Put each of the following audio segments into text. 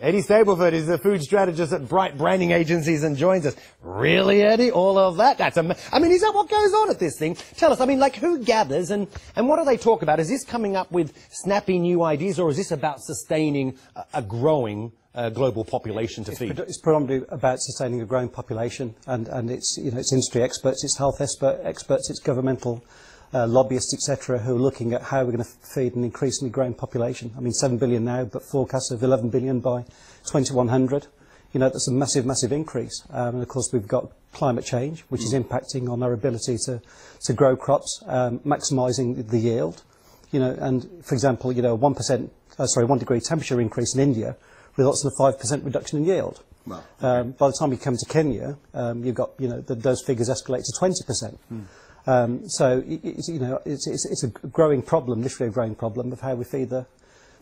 Eddie Stableford is the food strategist at Bryt Branding Agencies and joins us. Really, Eddie? All of that? That's am- I mean, is that what goes on at this thing? Tell us. I mean, like, who gathers and, and what do they talk about? Is this coming up with snappy new ideas or is this about sustaining a, a growing uh, global population to feed? It's predominantly about sustaining a growing population, and, and it's, you know, it's industry experts, it's health expert, experts, it's governmental uh, lobbyists, etc., who are looking at how we're going to feed an increasingly growing population. I mean, 7 billion now, but forecasts of 11 billion by 2100. You know, that's a massive, massive increase. Um, and of course, we've got climate change, which is impacting on our ability to, to grow crops, um, maximising the yield. You know, and for example, you know, 1%, uh, sorry, 1 degree temperature increase in India results in a 5% reduction in yield. Wow. Um, by the time you come to Kenya, um, you've got, you know, the, those figures escalate to 20%. Um, so, it's, you know, it's, it's, it's a growing problem, literally a growing problem of how we feed the,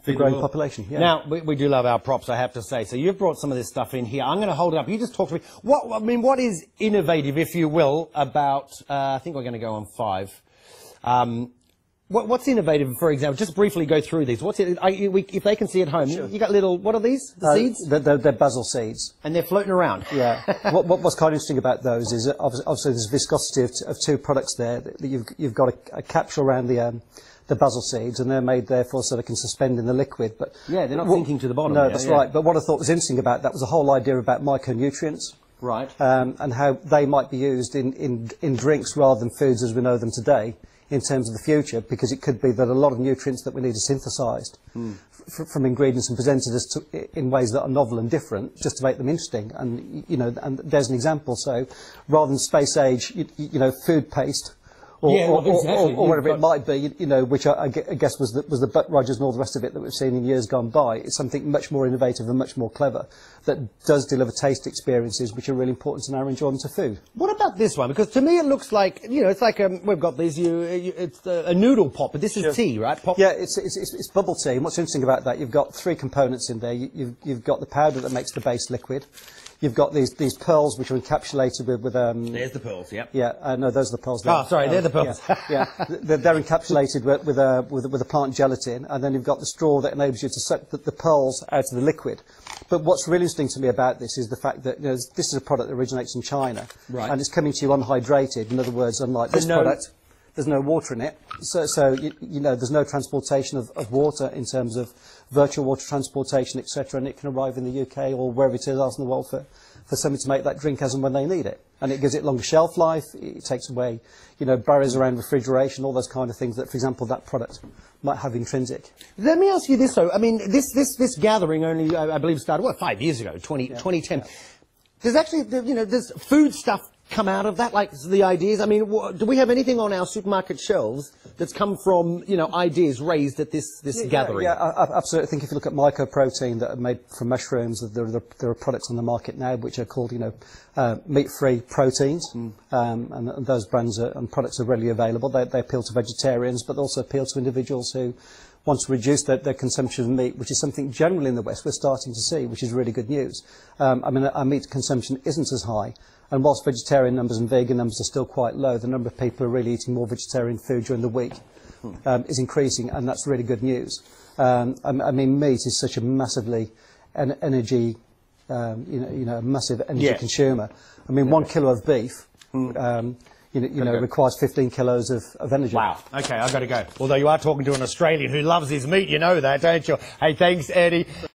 the the growing world. population. Yeah. Now, we, we do love our props, I have to say. So you've brought some of this stuff in here. I'm going to hold it up. You just talk to me. What, I mean, what is innovative, if you will, about, uh, I think we're going to go on five. Um, what, what's innovative, for example? Just briefly go through these. What's it, I, we, if they can see at home, you got little, what are these? The Uh, seeds? They're, they're, they're basil seeds. And they're floating around. Yeah. what, what, what's kind of interesting about those is that obviously, there's viscosity of, t- of two products there. That you've, you've got a, a capsule around the, um, the basil seeds, and they're made therefore so they can suspend in the liquid. But Yeah, they're not what- sinking to the bottom, No, yeah, that's yeah. right. But what I thought was interesting about that was the whole idea about micronutrients. Right. um, and how they might be used in, in, in drinks rather than foods as we know them today in terms of the future, because it could be that a lot of nutrients that we need are synthesised hmm. f- from ingredients and presented as to, in ways that are novel and different, just to make them interesting. And you know, and there's an example. So, rather than space age, you, you know, food paste. Or, Yeah, well, or- exactly. or, or whatever it might be, you, know, which I, I guess was the, was the Buck Rogers and all the rest of it that we've seen in years gone by. It's something much more innovative and much more clever that does deliver taste experiences which are really important in our enjoyment of food. What about this one? Because to me it looks like, you know, it's like, um, we've got these, you, you, it's uh, a noodle pop, but this is tea, right? Pop. Yeah, it's, it's, it's, it's bubble tea. And what's interesting about that, you've got three components in there. You, you've, you've got the powder that makes the base liquid. You've got these, these pearls which are encapsulated with, with um, There's the pearls, yep. yeah, uh, no, those are the pearls. Oh, there. sorry, they're the Pearls. Yeah, yeah. They're, they're encapsulated with, with, a, with, a- with a plant gelatin, and then you've got the straw that enables you to suck the, the pearls out of the liquid. But what's really interesting to me about this is the fact that you know, this is a product that originates in China, Right. and it's coming to you unhydrated. In other words, unlike this no- product, there's no water in it. So, so you, you know, there's no transportation of, of water in terms of virtual water transportation, etc., and it can arrive in the UK or wherever it is else in the world for, for somebody to make that drink as and when they need it. And it gives it longer shelf life. It takes away, you know, barriers around refrigeration, all those kind of things that, for example, that product might have intrinsic. Let me ask you this though. I mean, this this this gathering only, I, I believe, started what five years ago, 20, 2010. There's actually, you know, does food stuff come out of that? Like the ideas. I mean, do we have anything on our supermarket shelves that's come from, you know, ideas raised at this this gathering? Yeah, I, I absolutely. I think if you look at mycoprotein that are made from mushrooms, there, there, there are products on the market now which are called, you know, uh, meat-free proteins, Hmm. um, and, and those brands are, and products are readily available. They, they appeal to vegetarians, but also appeal to individuals who want to reduce their, their consumption of meat, which is something generally in the West we're starting to see, which is really good news. Um, I mean, our meat consumption isn't as high. And whilst vegetarian numbers and vegan numbers are still quite low, the number of people who are really eating more vegetarian food during the week um, is increasing, and that's really good news. Um, I, I mean, meat is such a massively en- energy, um, you know, you know, massive energy Yeah. consumer. I mean, one kilo of beef, um, you know, you know go. requires 15 kilos of, of energy. Wow. Okay, I've got to go. Although you are talking to an Australian who loves his meat, you know that, don't you? Hey, thanks, Eddie.